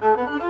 Música